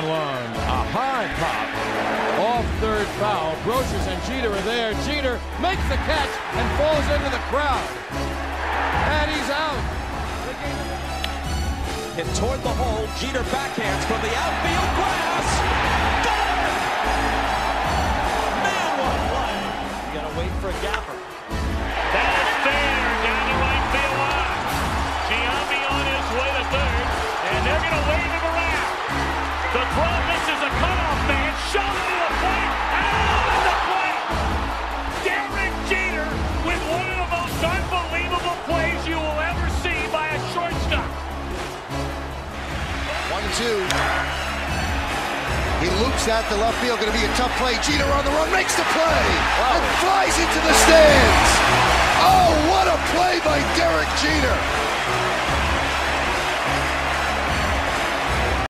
on one. A high pop off third foul. Brosius and Jeter are there. Jeter makes the catch and falls into the crowd. And he's out. Hit toward the hole. Jeter backhands from the outfield grass. Most unbelievable plays you will ever see by a shortstop. One, two. He loops that to left field. Going to be a tough play. Jeter on the run, makes the play, and flies into the stands.